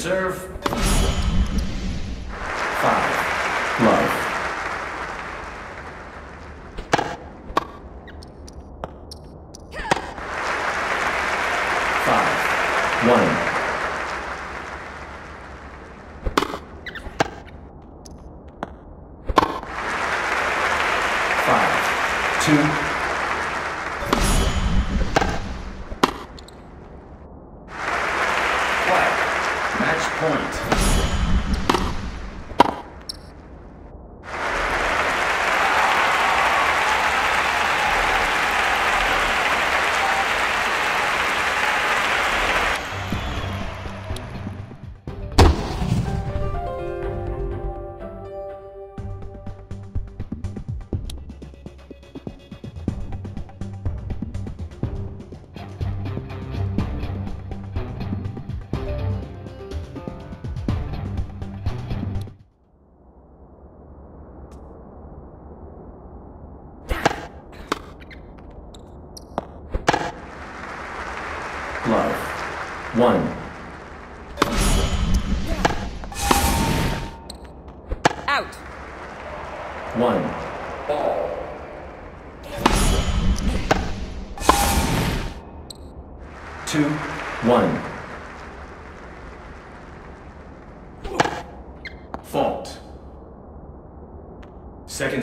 Second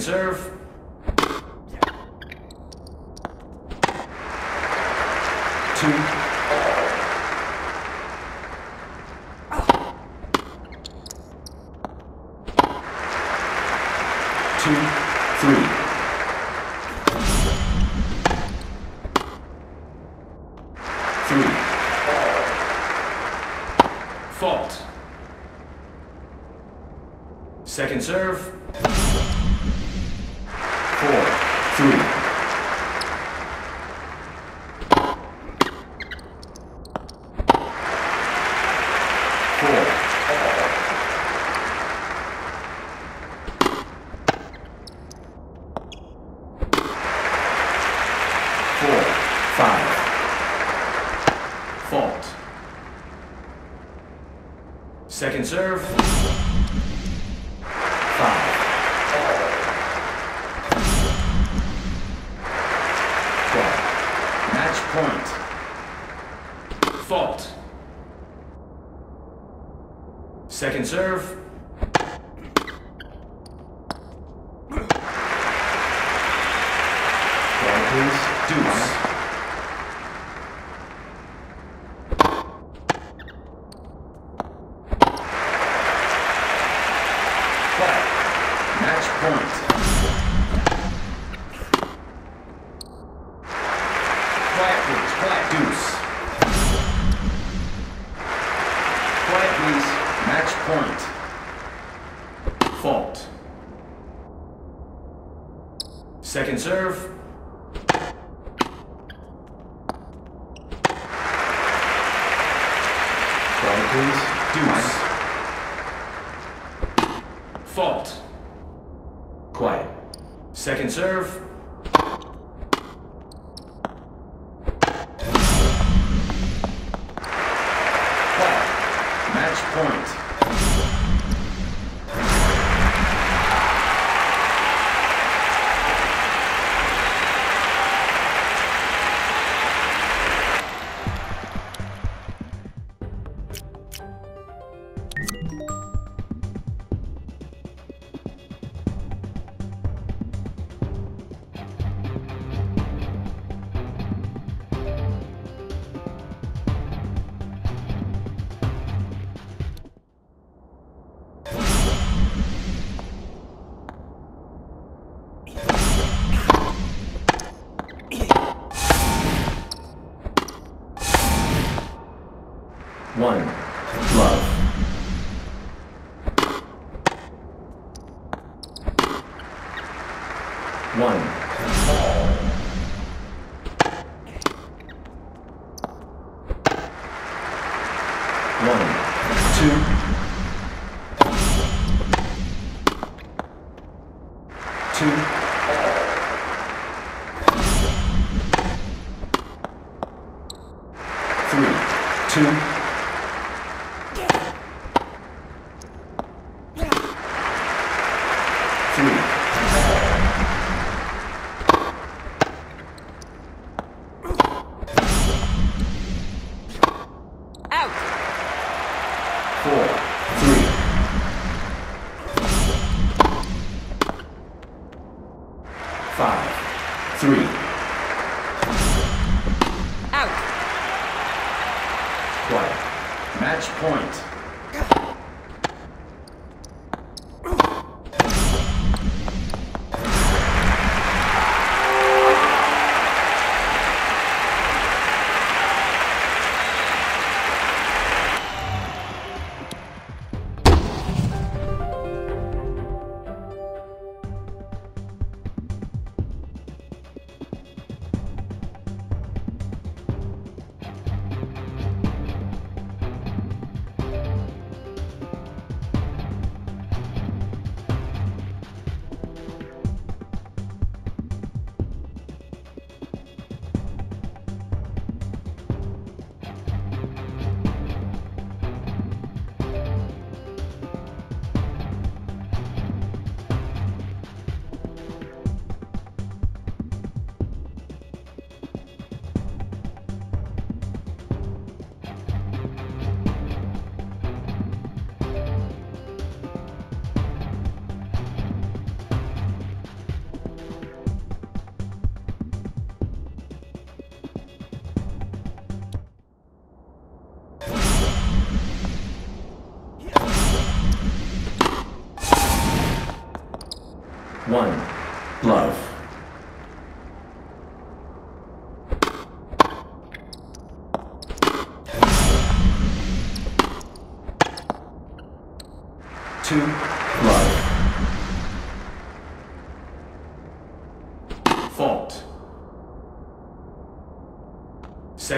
serve. Two. Three. Fault. Second serve.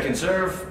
Second serve.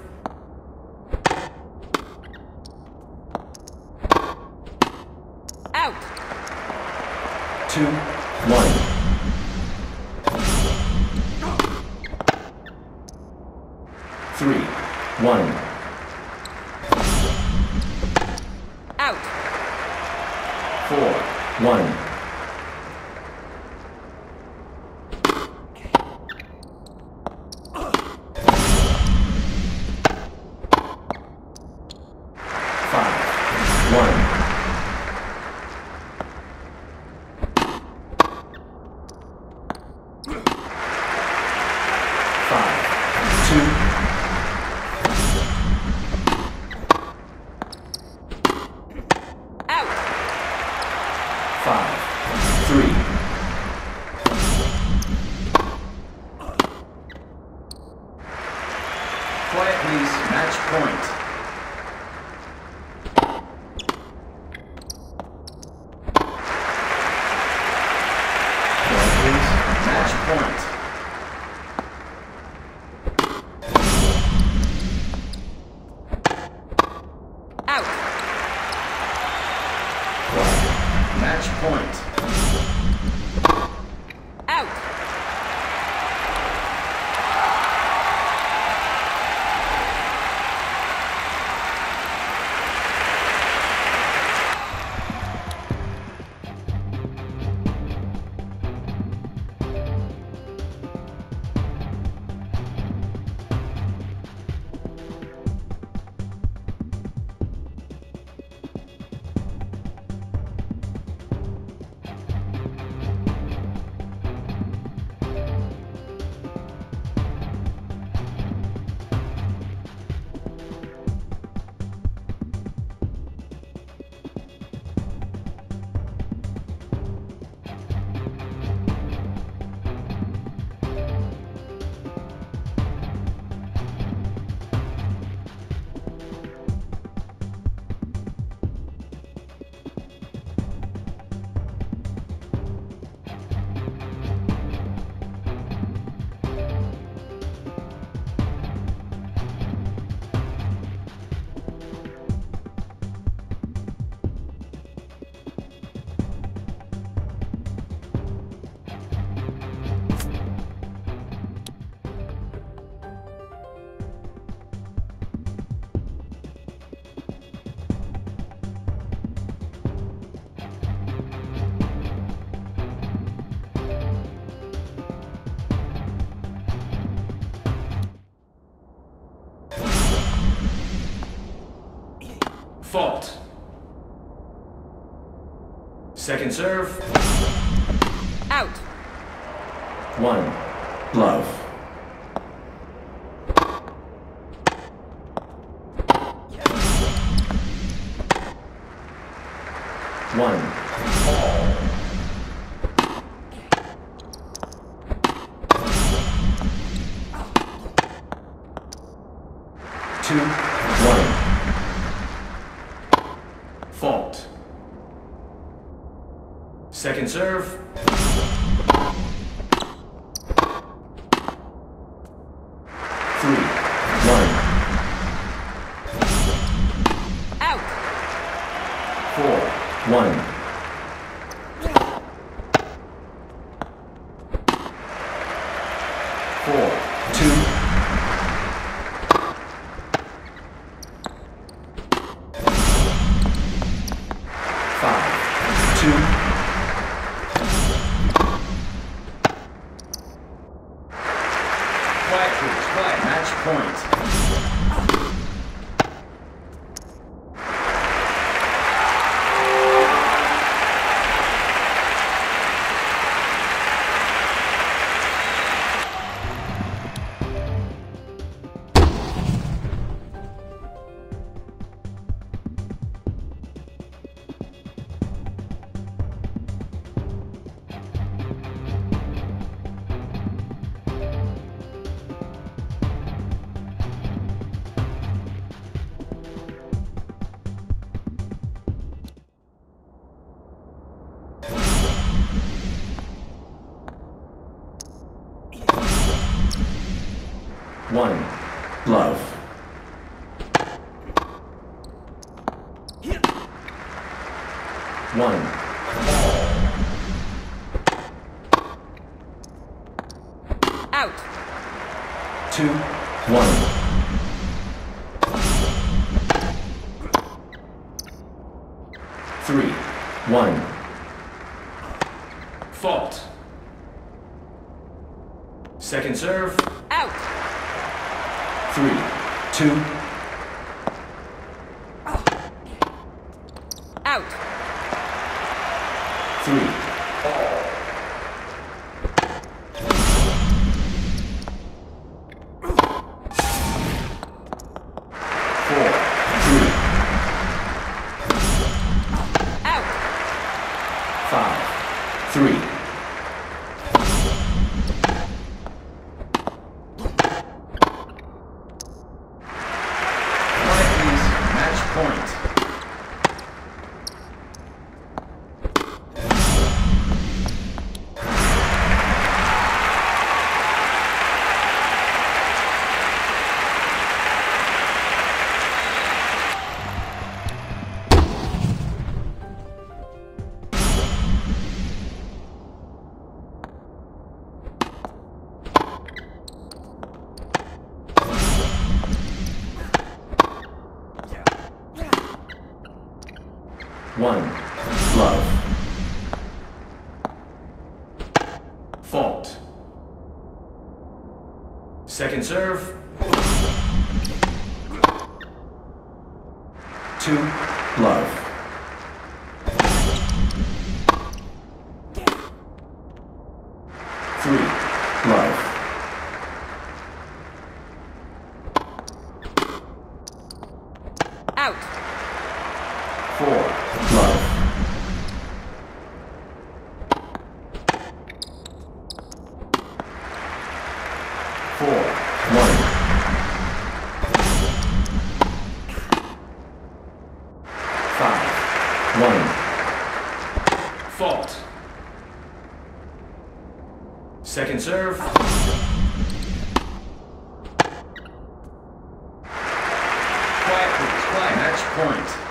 Second serve. Out. One. Glove. One. Two. One. Fault. Second Second serve. Two. Love. Three. Love. Out. Four. Love. Four. One. Five. One. Fault. Second serve. Quiet. Quiet. Match point.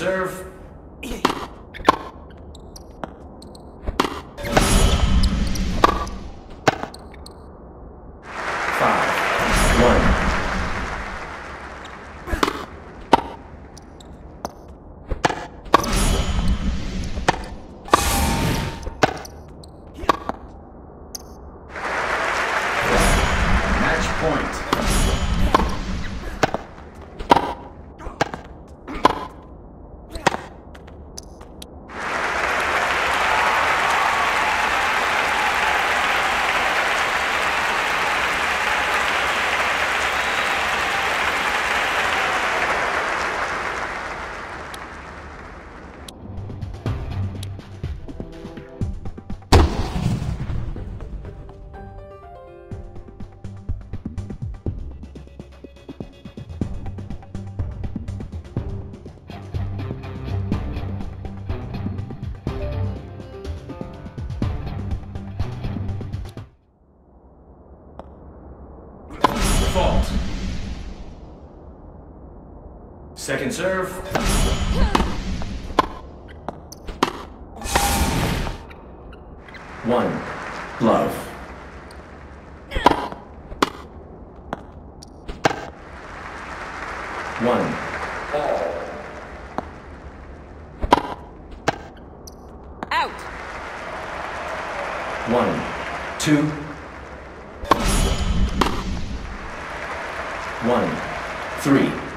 Second Second serve. One. Love. One. Out. One. Two. One. Three.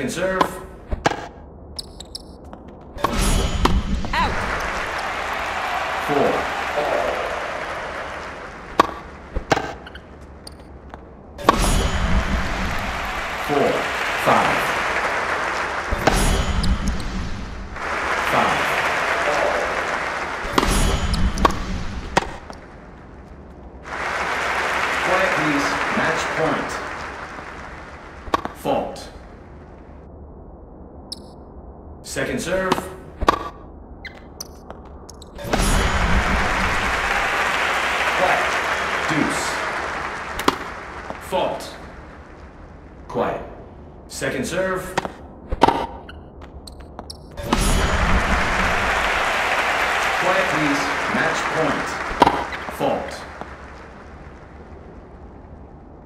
Second serve. Deuce. Fault. Quiet. Second serve. Quiet, please. Match point. Fault.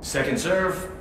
Second serve.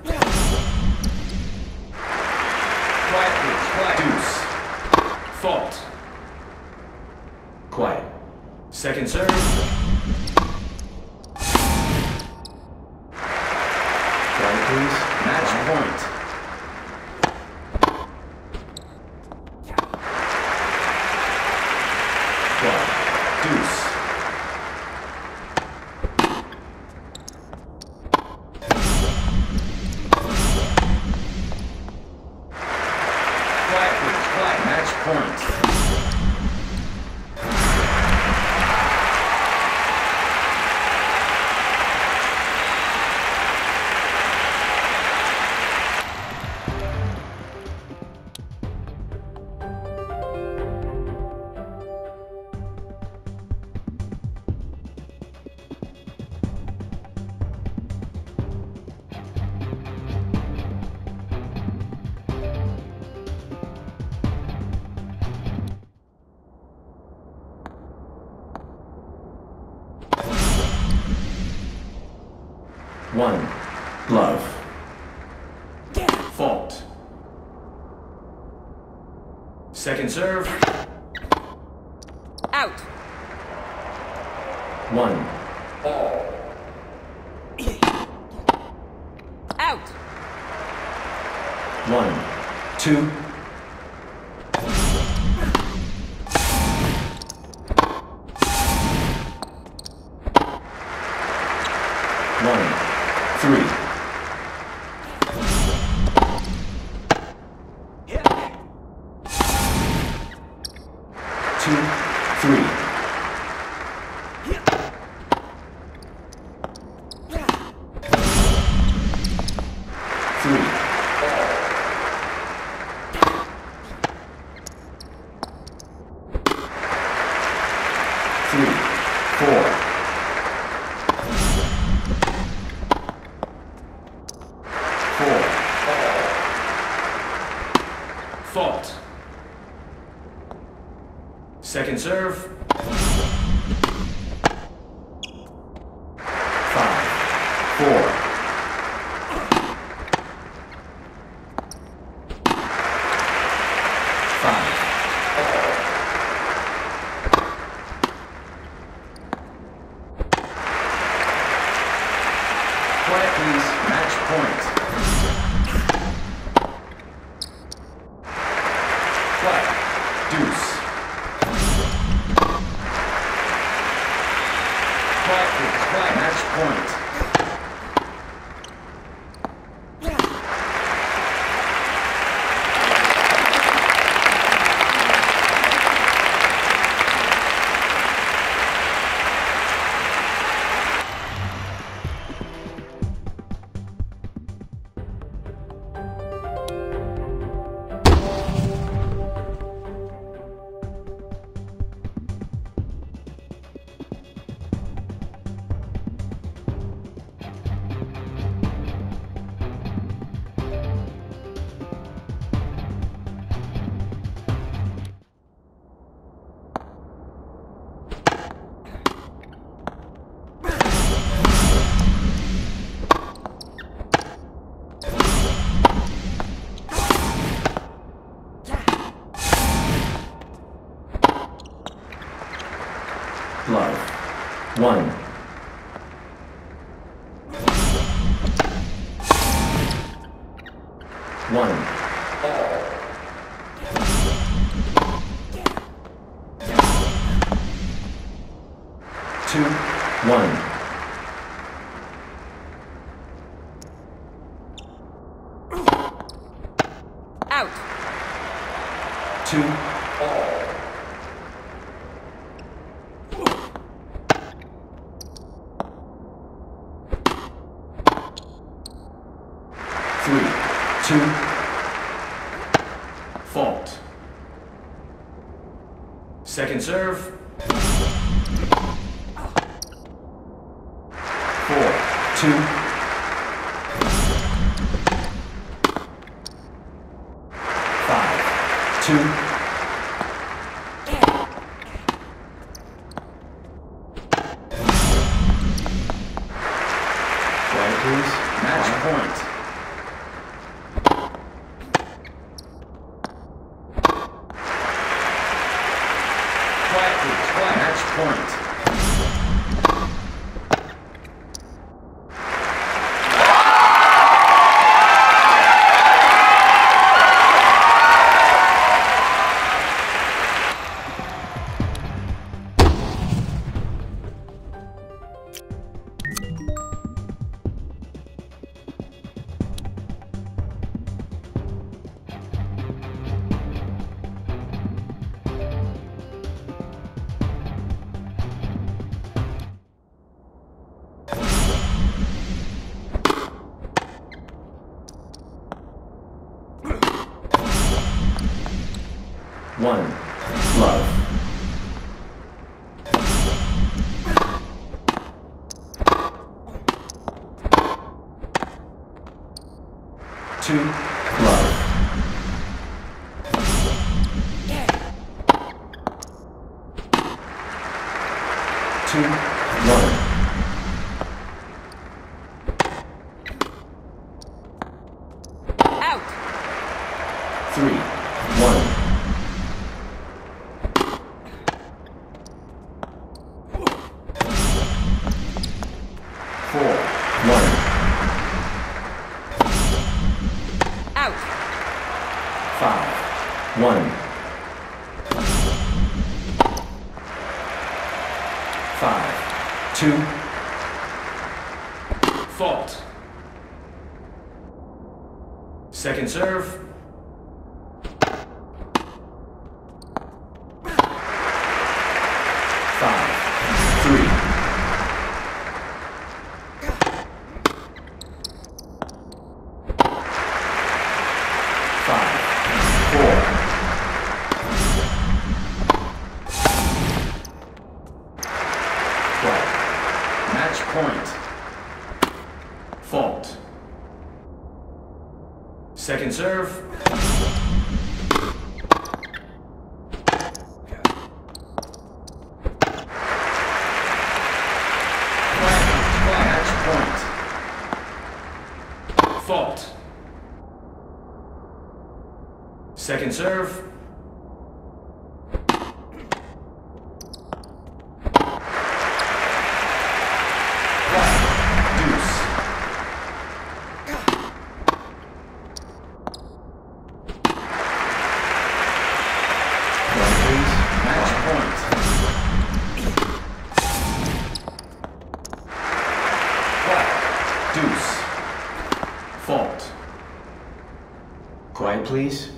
Serve. Reserve. Five, four. Five. Quiet, please. Match point. Flat. Deuce. point. Second serve, to love. Please.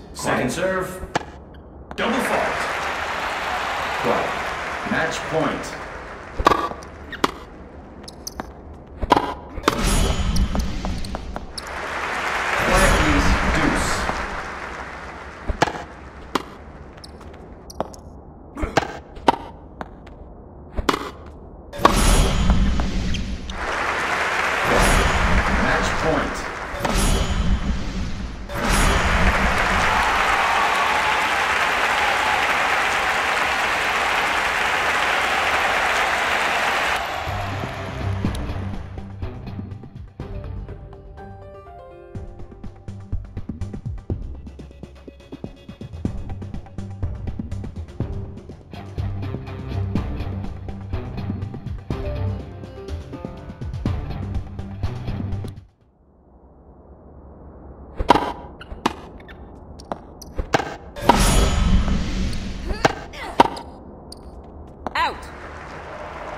Out.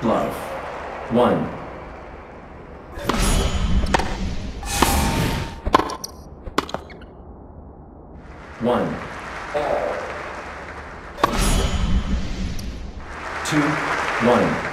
Glove. One. One. Two. One.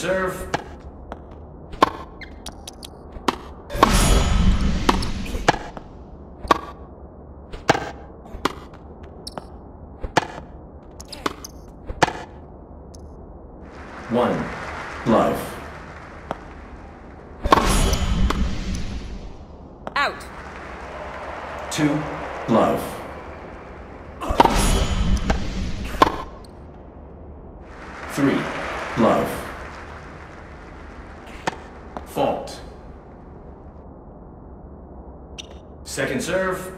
Second Second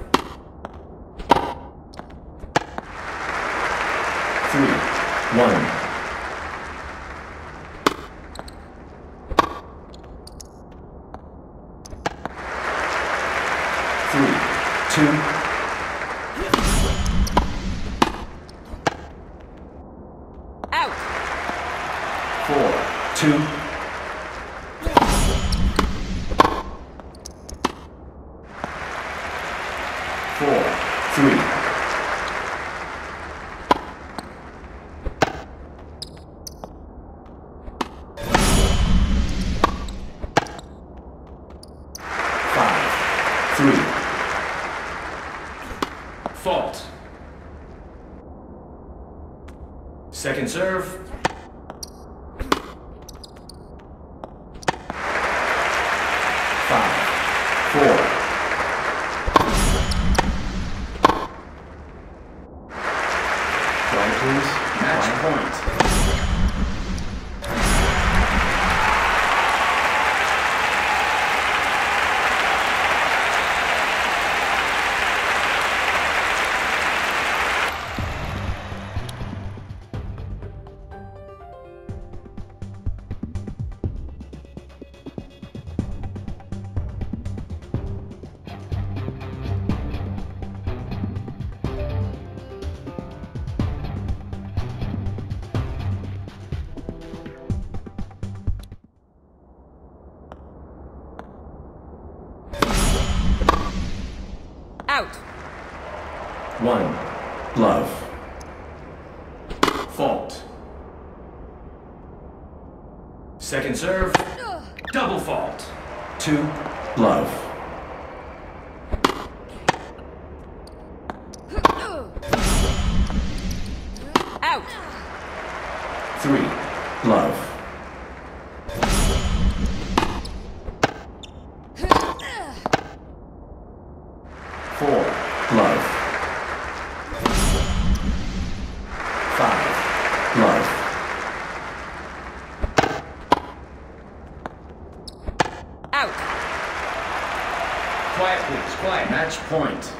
point.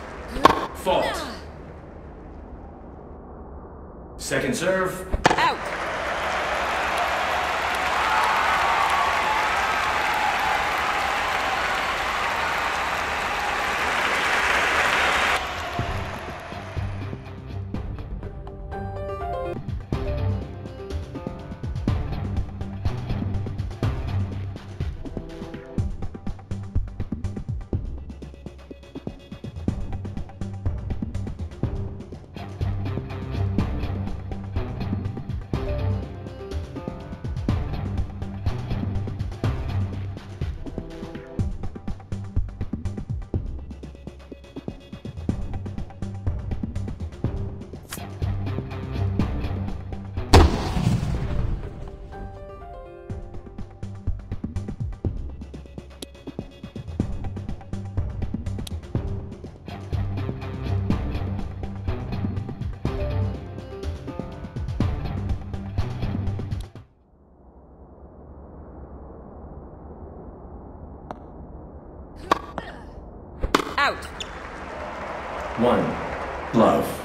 Out. One. Love.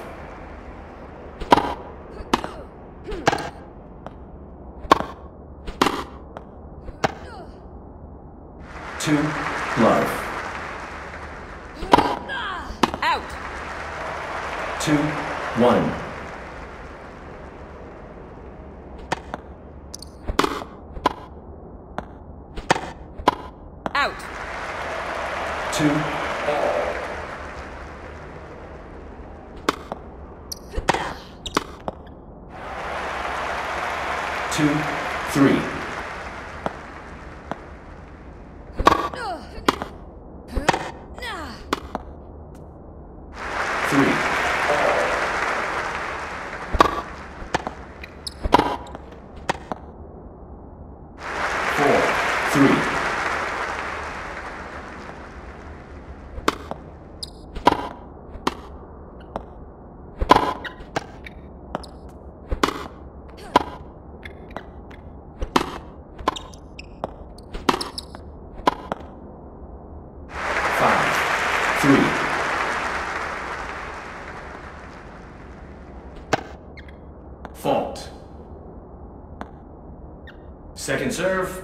Second serve.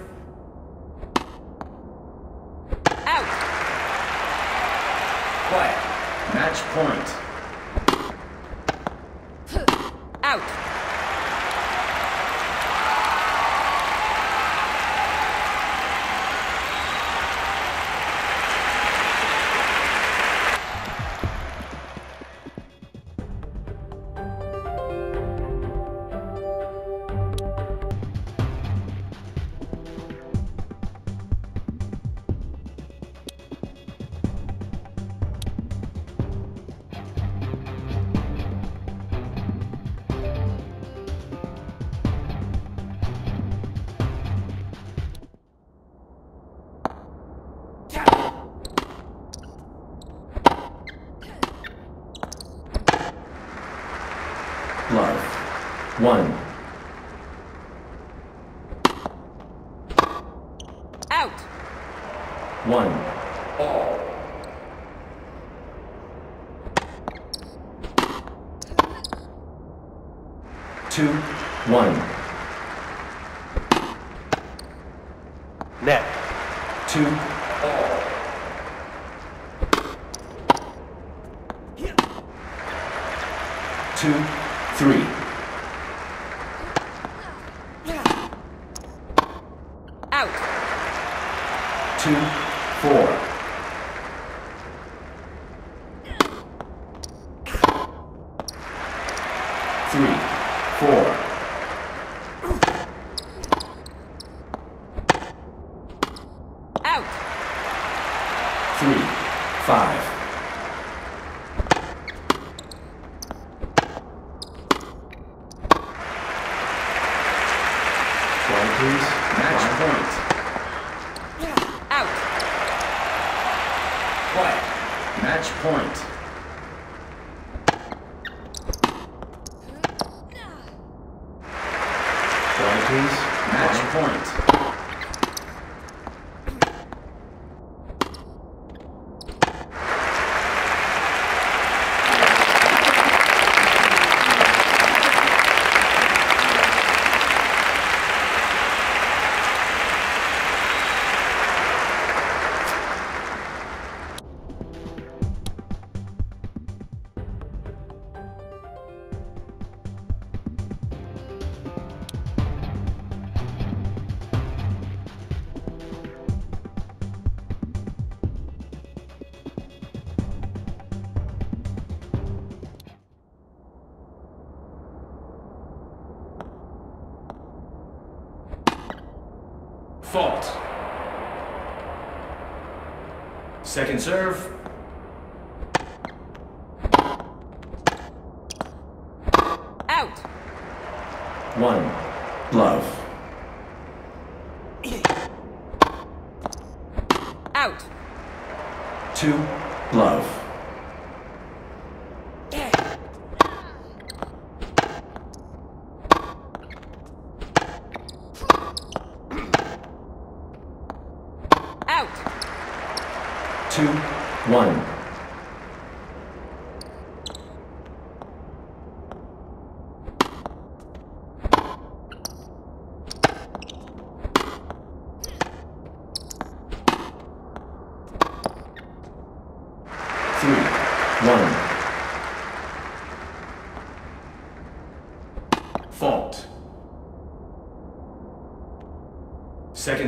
four.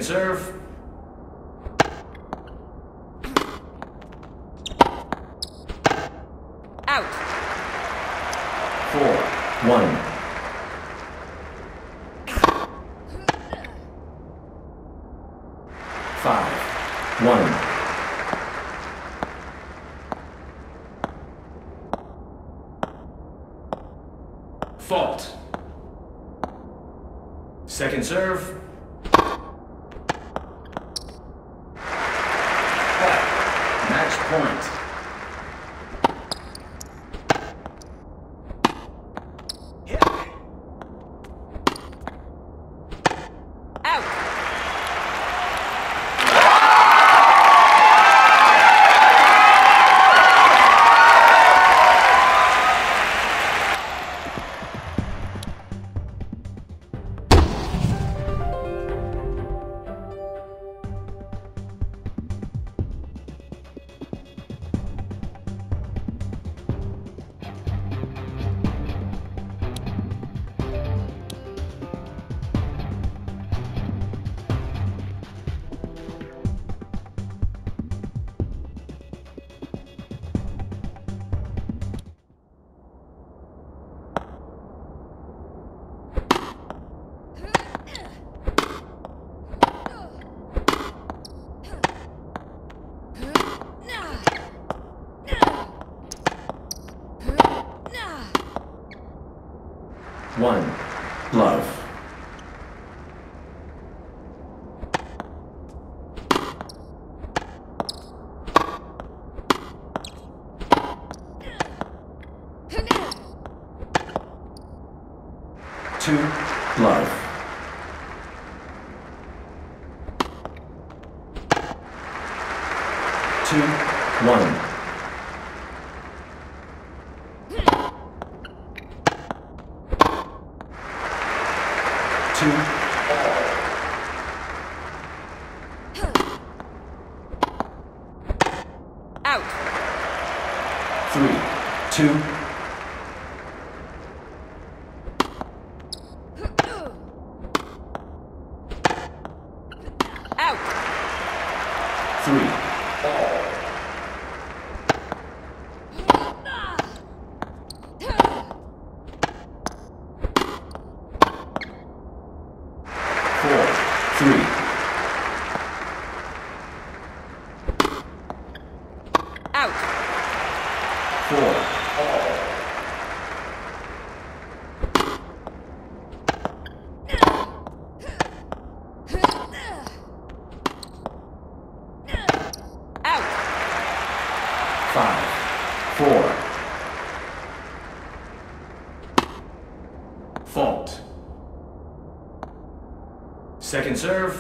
serve. Out. Four, one. Five, one. Fault. Second serve. Second serve.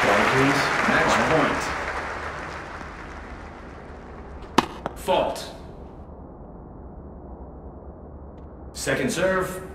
Quiet, please. Match point. Fault. Second serve.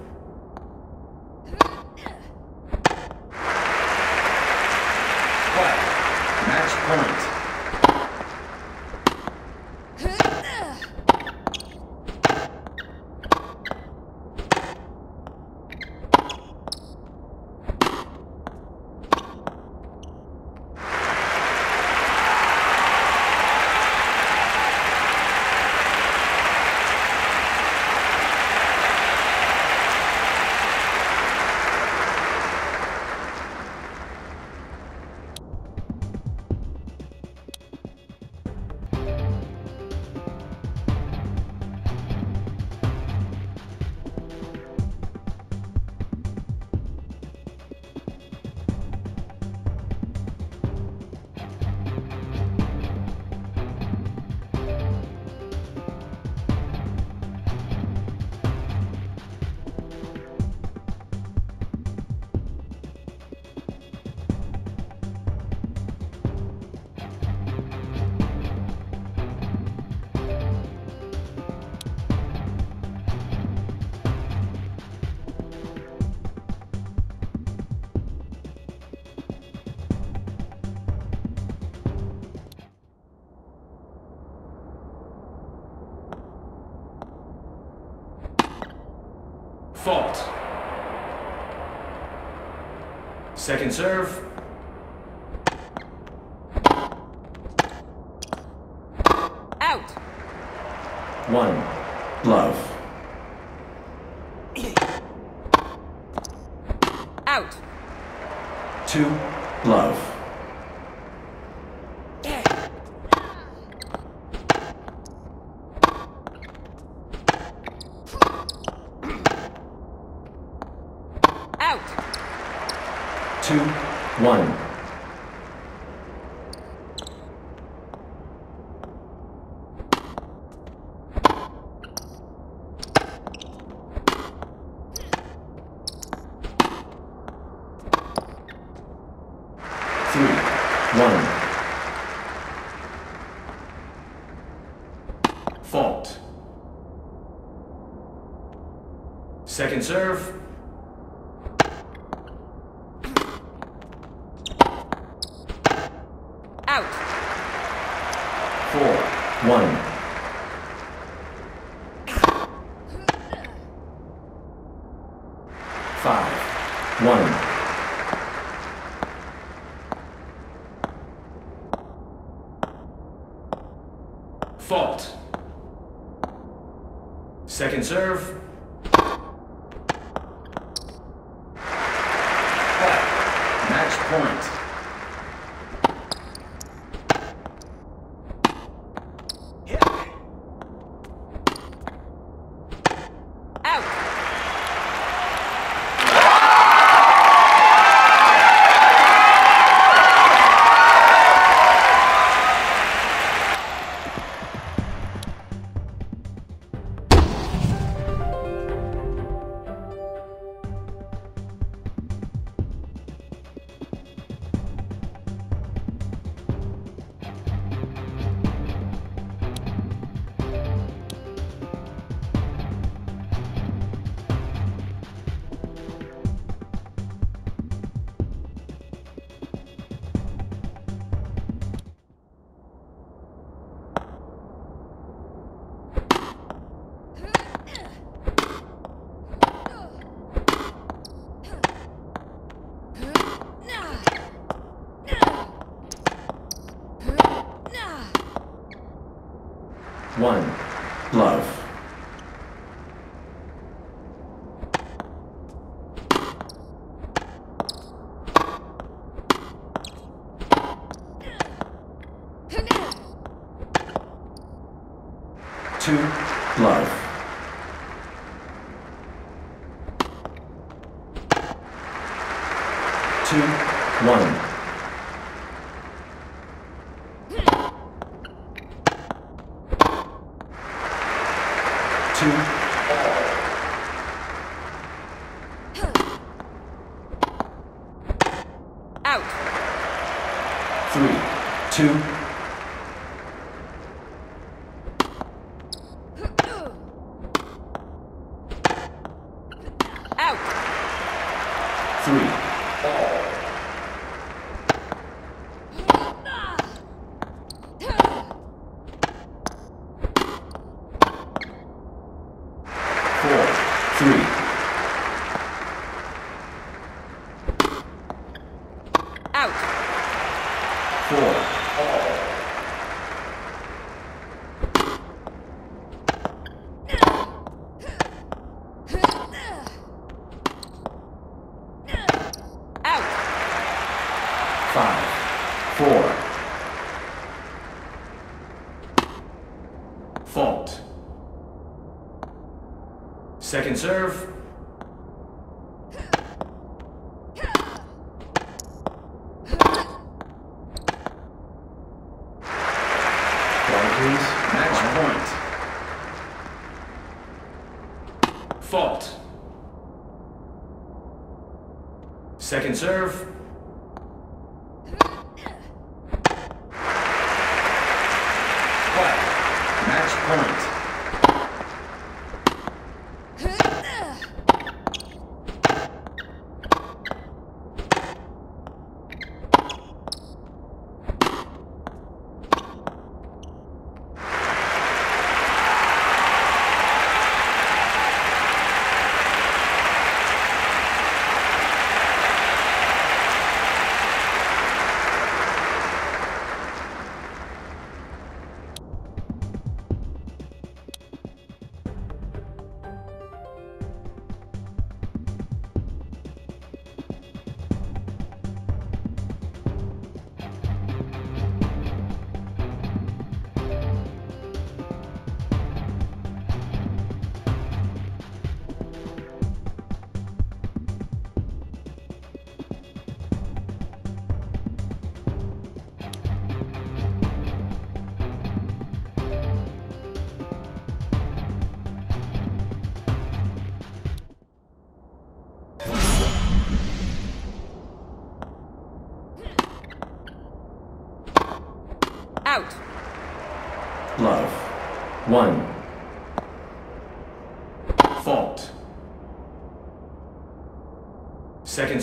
Second serve. Out. One. Love. Out. Two. Love. Two, one. Three, one. Fault. Second serve. Two. Out. Three. Four. Three. Out. Four. Out. Five. Four. Fault. Second serve. Quiet, please. Match Quiet. point. Fault. Second serve.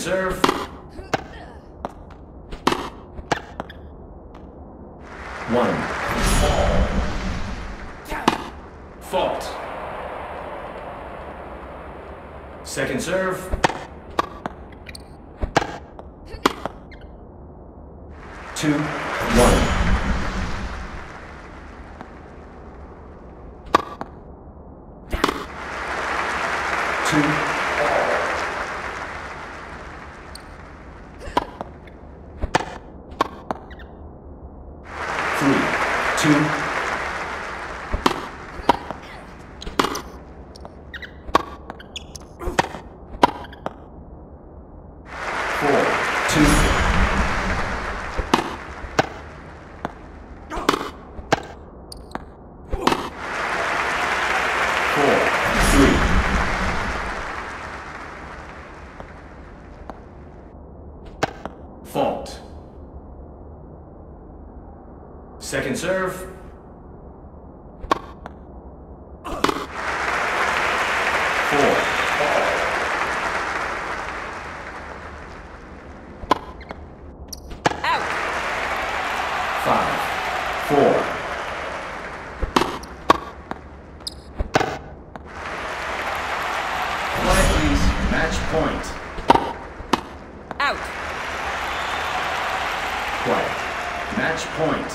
Second serve. One. Fault. Second serve. Two. One. Two. Three. Two. Four. Two. Four. Three. Fault. Second serve. Four. Out. Five. Four. Quiet, please. Match point. Out. Quiet. Match point.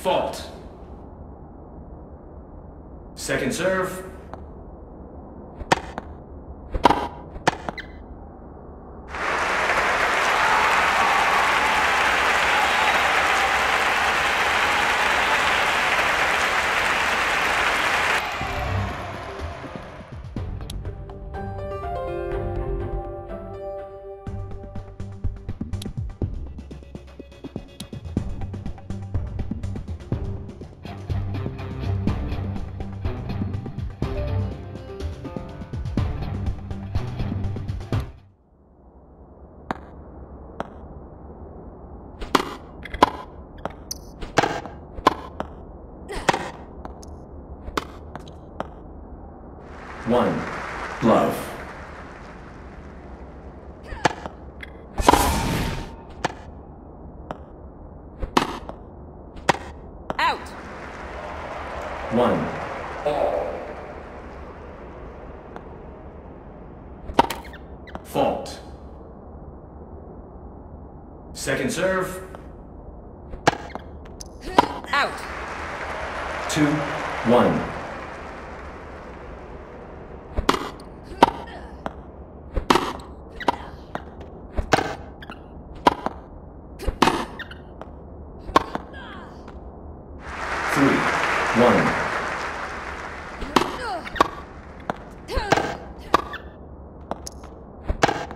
Fault. Second Second serve. Out. Two. One. Three. One.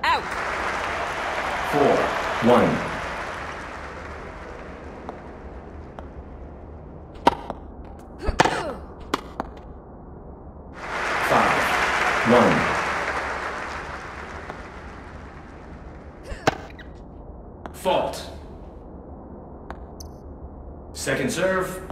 Out. Four. One. Five. One. Fault. Second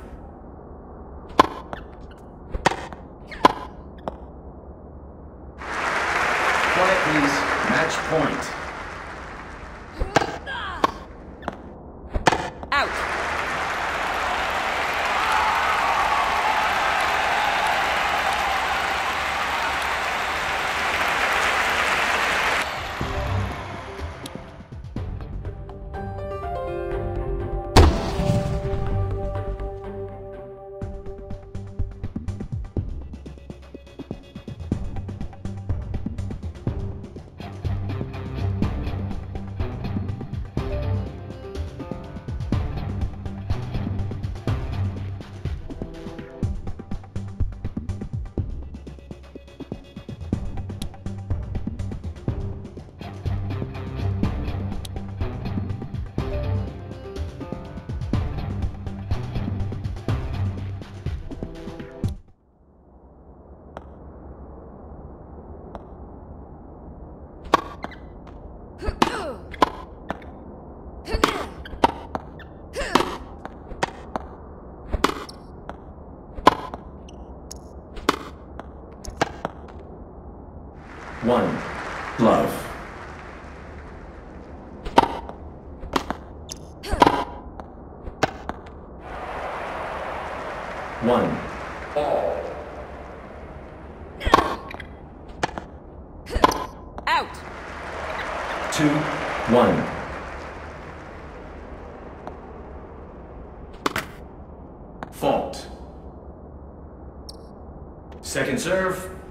Second serve.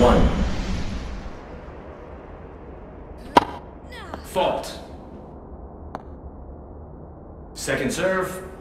One. Fault. Second serve.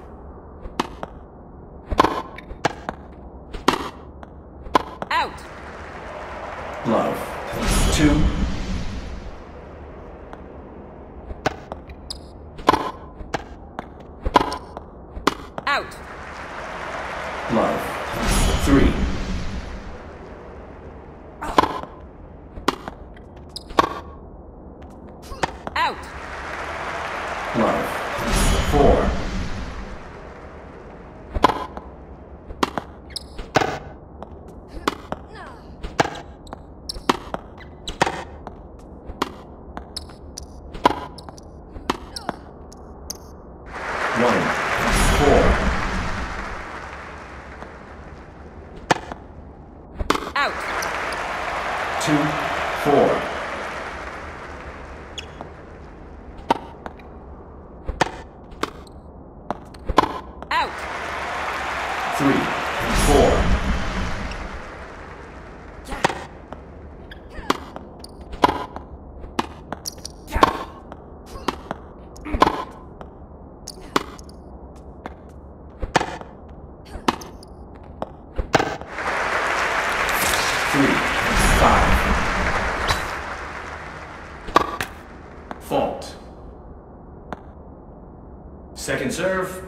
conserve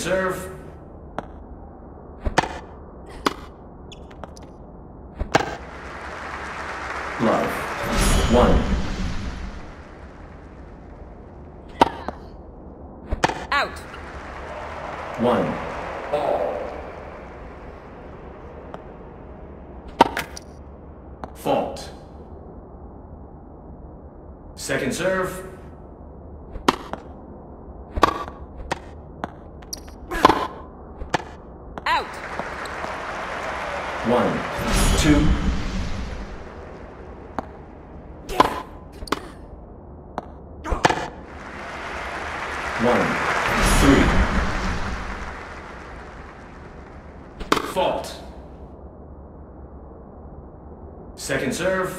serve. Love. One. Out. One. Fault. Second serve. Serve.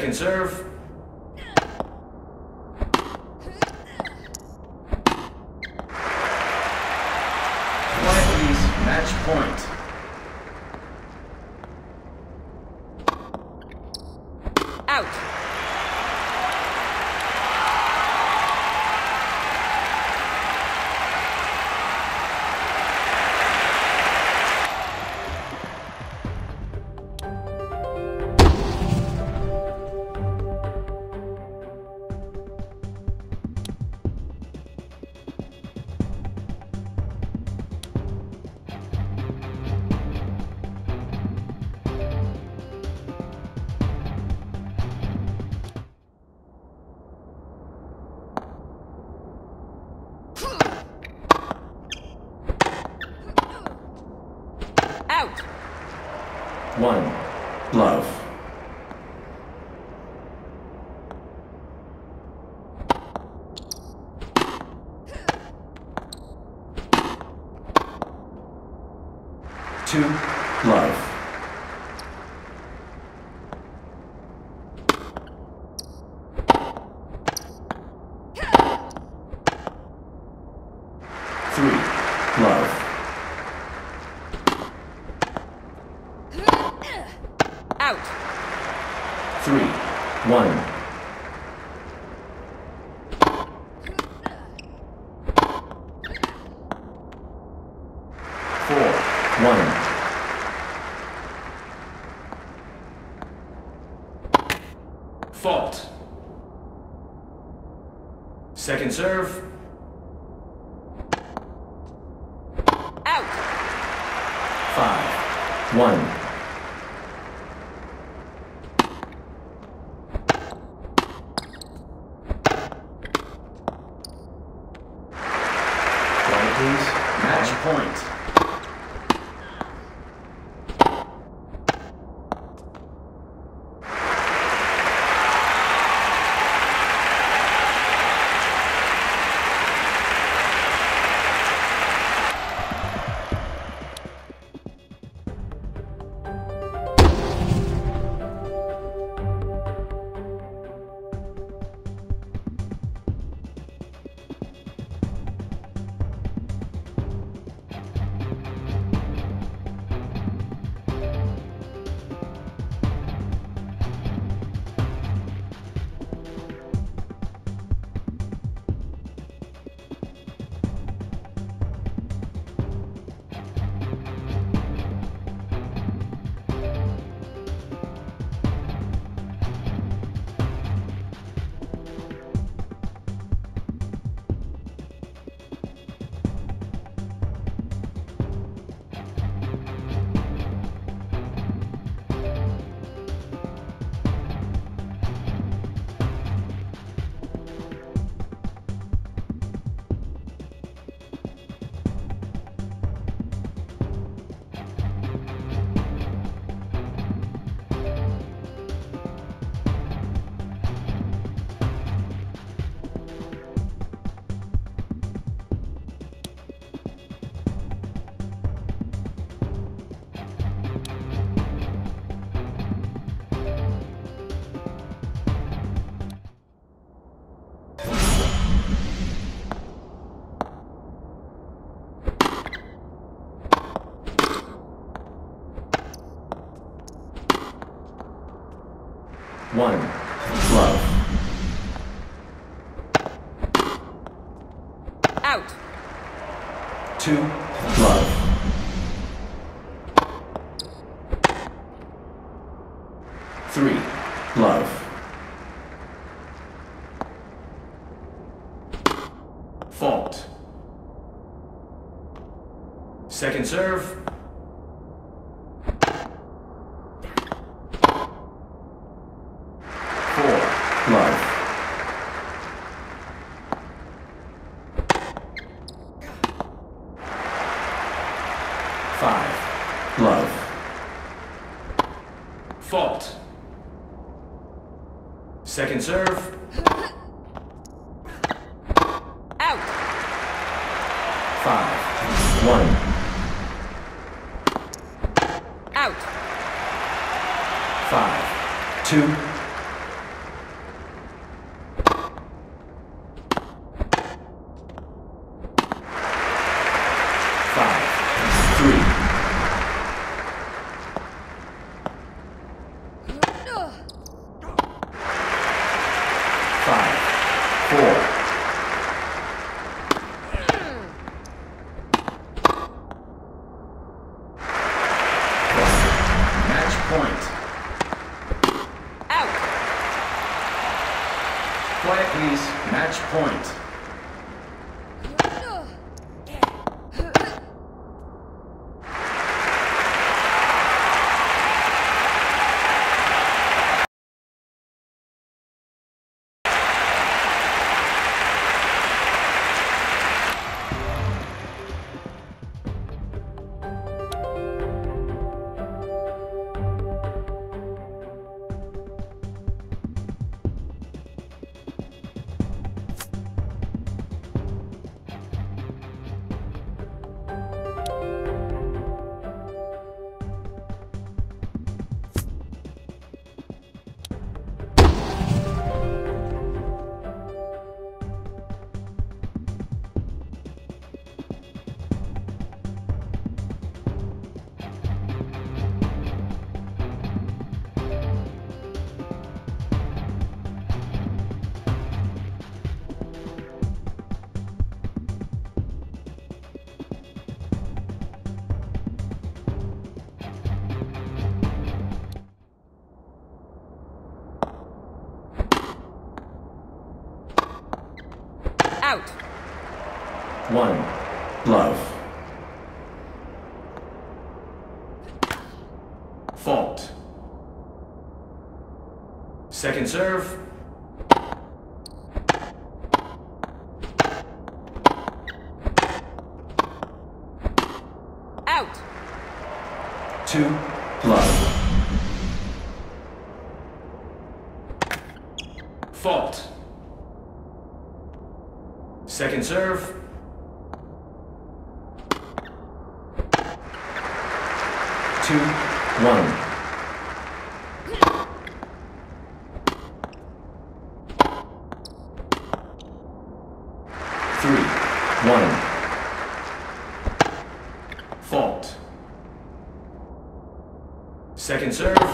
I serve. Second Second One. Love. Fault. Second serve. Out. Two. Love. Fault. Second serve. Two. One. Three. One. Fault. Second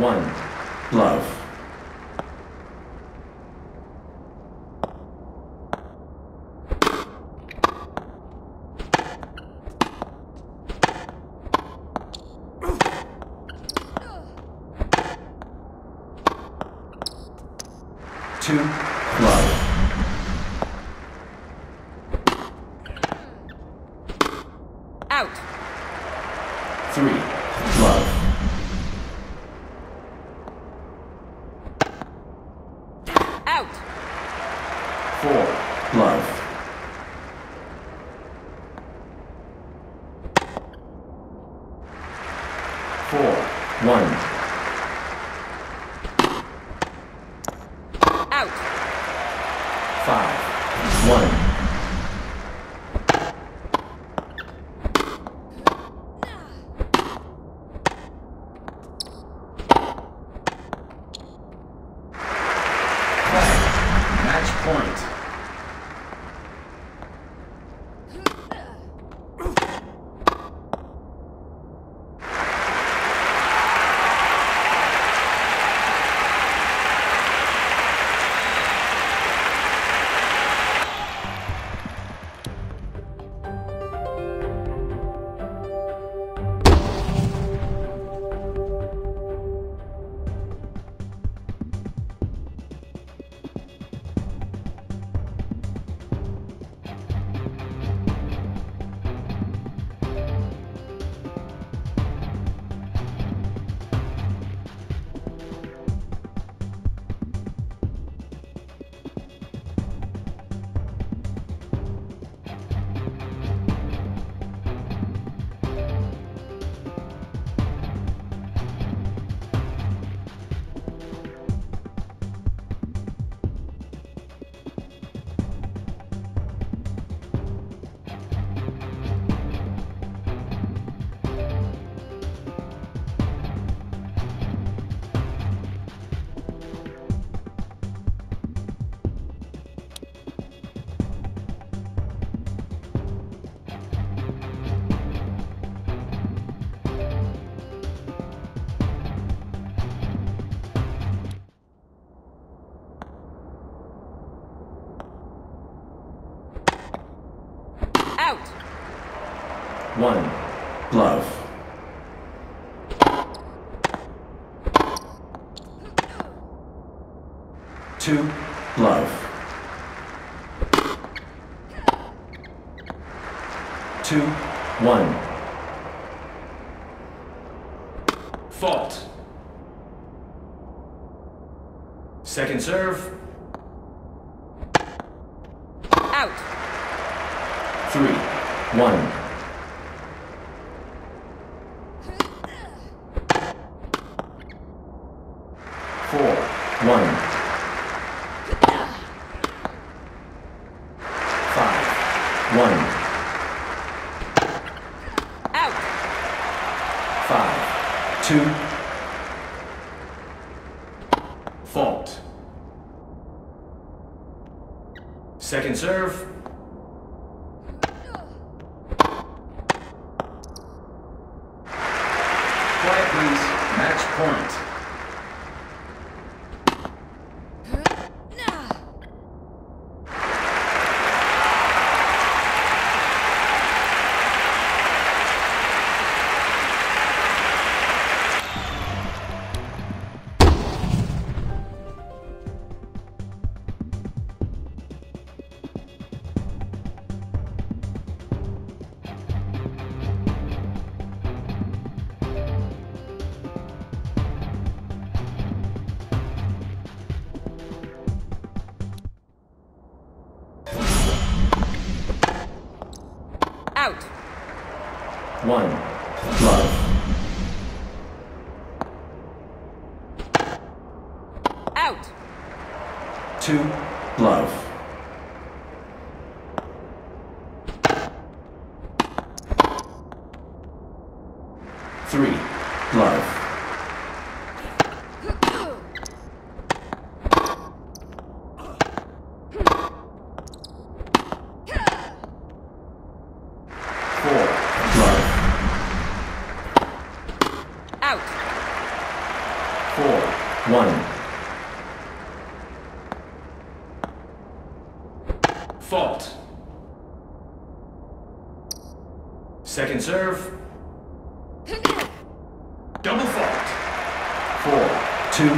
One. Fault. Second serve. Out. Three, one. serve. Double fault. Four, two.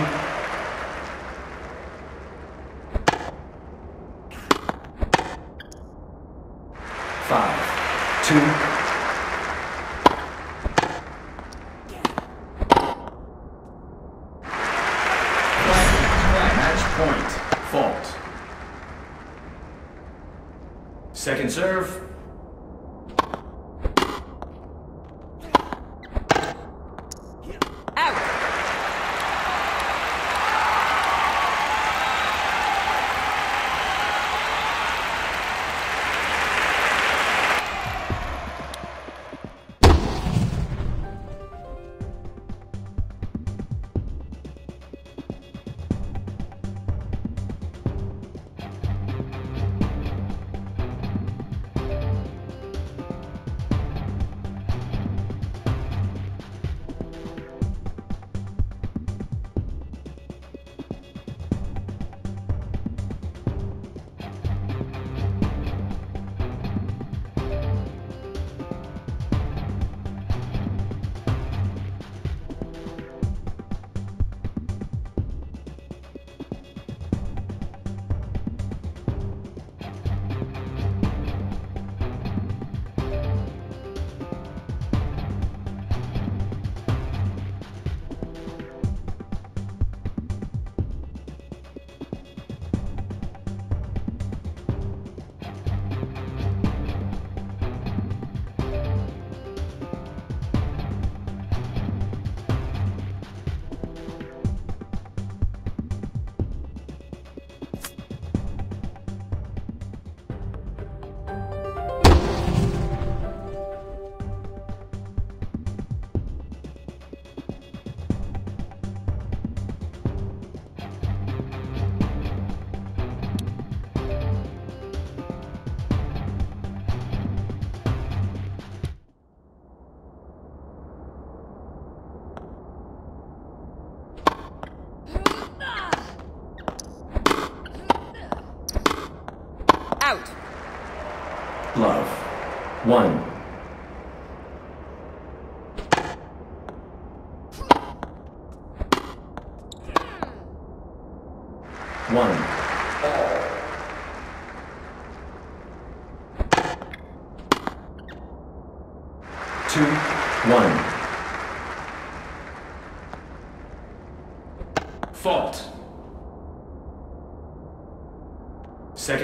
Five, two. Match point, fault. Second serve.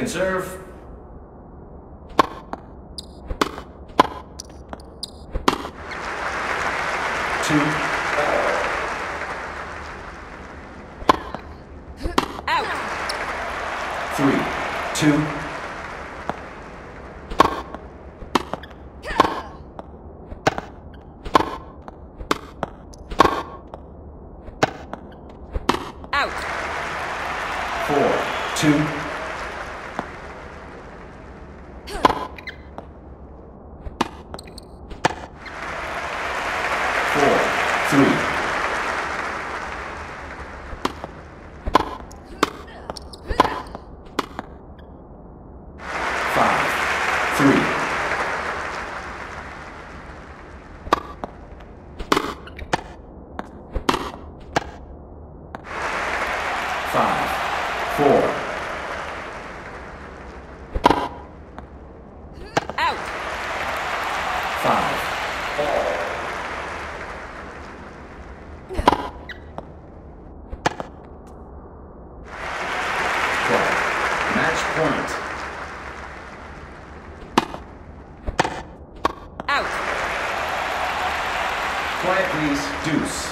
Second serve. Two, Out. three, two, Out. four, two, four, three, five, three, five, four, Out. five, Quiet. Match point. Out. Quiet, please. Deuce.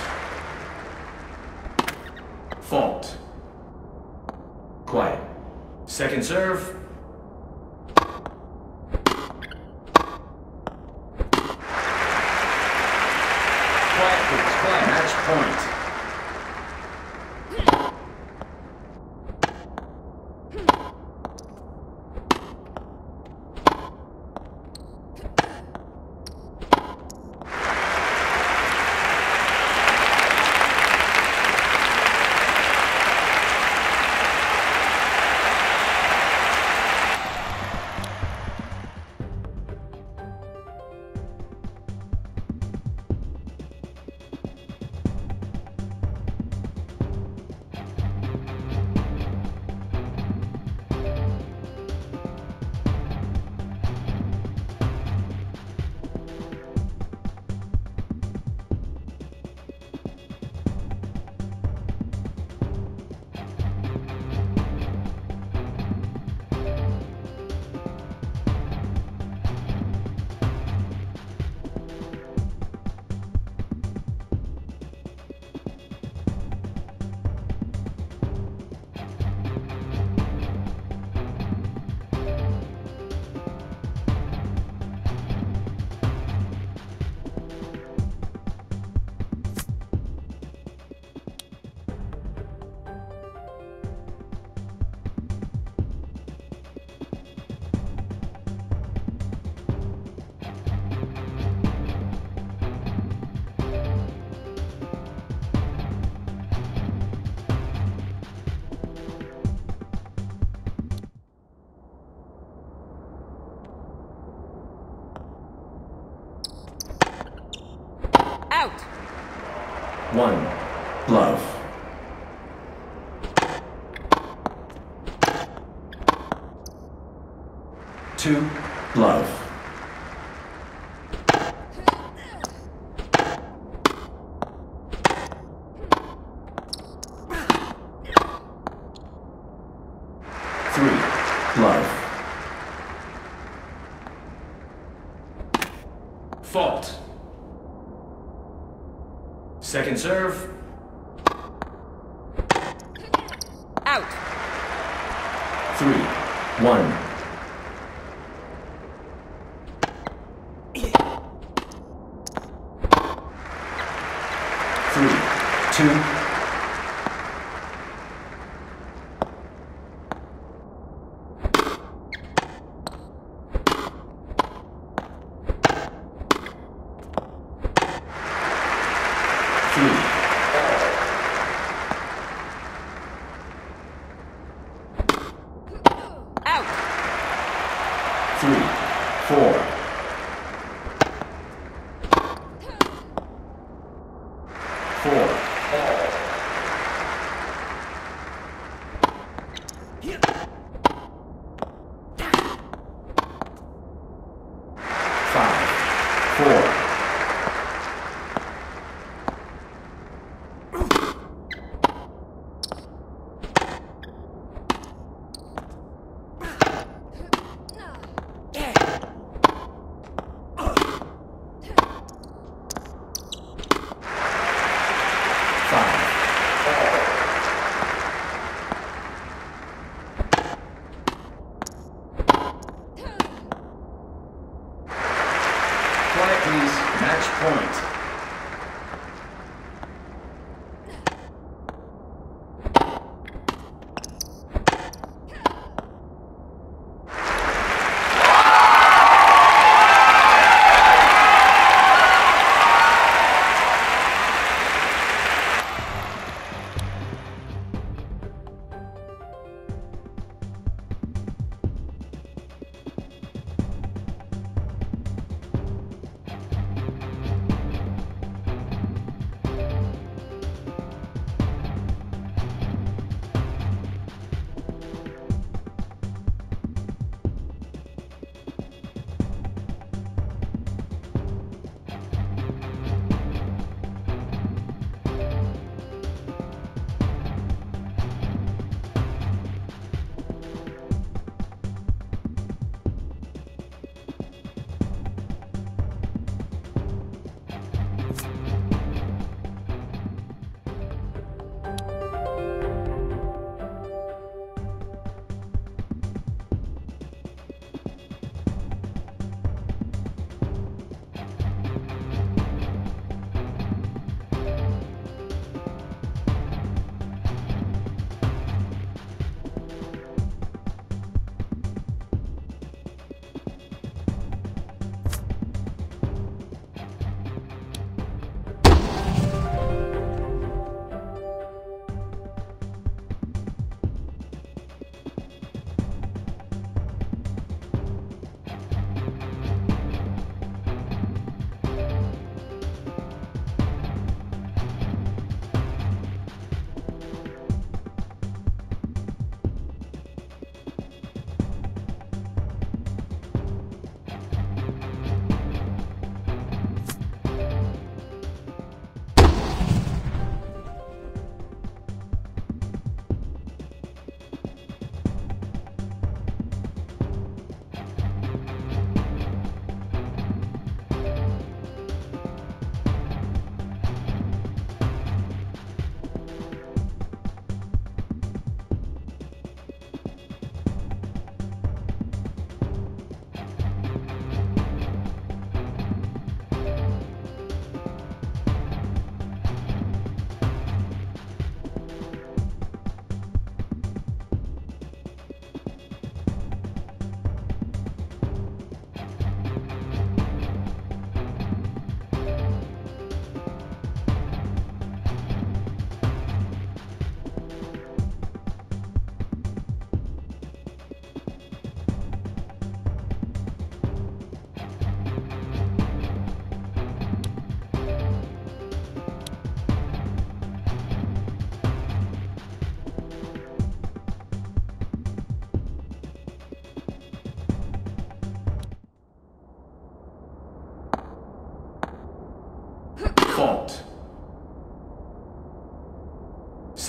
Second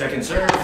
Second serve.